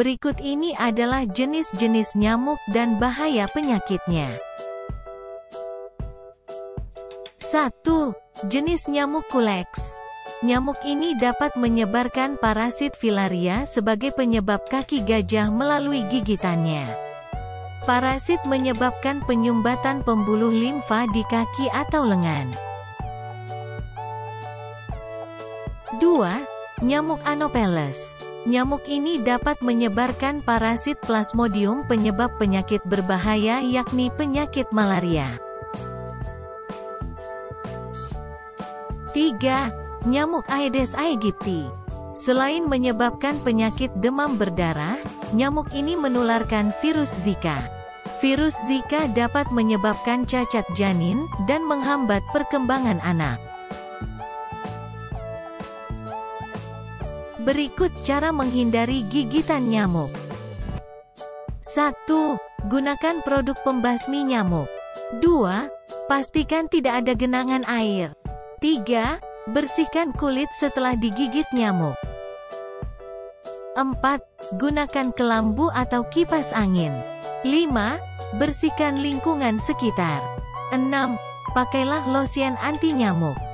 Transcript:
Berikut ini adalah jenis-jenis nyamuk dan bahaya penyakitnya. 1. Jenis nyamuk kuleks. Nyamuk ini dapat menyebarkan parasit filaria sebagai penyebab kaki gajah melalui gigitannya. Parasit menyebabkan penyumbatan pembuluh limfa di kaki atau lengan. 2. Nyamuk Anopheles Nyamuk ini dapat menyebarkan parasit plasmodium penyebab penyakit berbahaya yakni penyakit malaria. 3. Nyamuk Aedes aegypti Selain menyebabkan penyakit demam berdarah, nyamuk ini menularkan virus Zika. Virus Zika dapat menyebabkan cacat janin, dan menghambat perkembangan anak. Berikut cara menghindari gigitan nyamuk. 1. Gunakan produk pembasmi nyamuk. 2. Pastikan tidak ada genangan air. 3. Bersihkan kulit setelah digigit nyamuk. 4. Gunakan kelambu atau kipas angin. 5. Bersihkan lingkungan sekitar. 6. Pakailah lotion anti nyamuk.